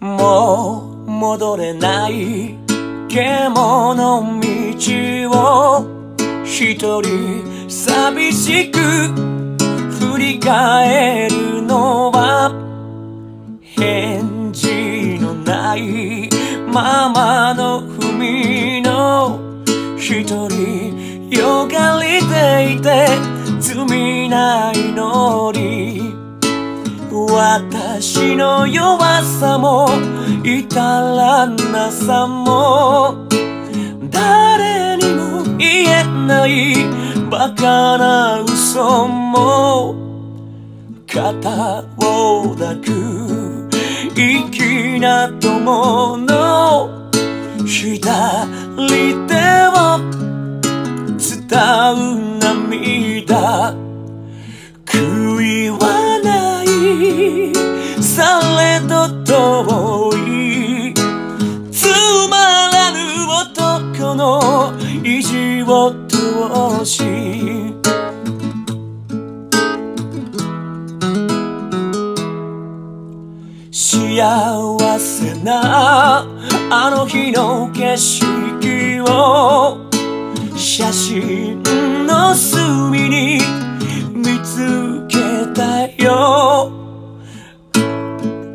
もう戻れない獣道を一人寂しく振り返るのは返事のないままの海の一人よがりていて罪ないのに私の弱さも至らなさも。誰にも言えないバカな嘘も。肩を抱く粋な友の。左手の意地を通し。幸せなあの日の景色を写真の隅に見つけたよ。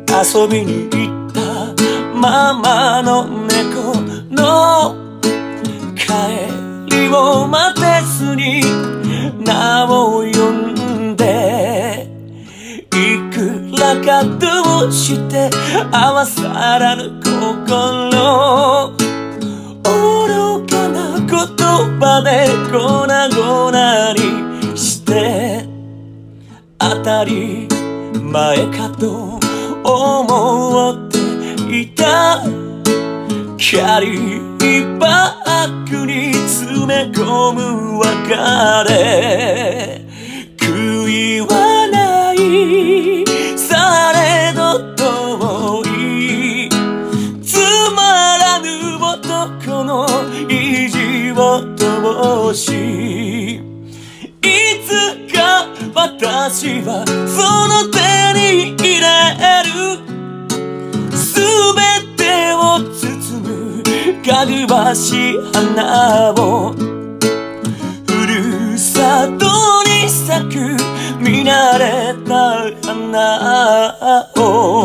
遊びに行ったままのを待てずに名を呼んでいくらかどうして合わさらぬ心。愚かな言葉で粉々にして。当たり前かと思っていた。キャリーバッグに詰め込む別れ悔いはないされど遠いつまらぬ男の意地を通し。いつか私はかぐわし花をふるさとに咲く見慣れた花を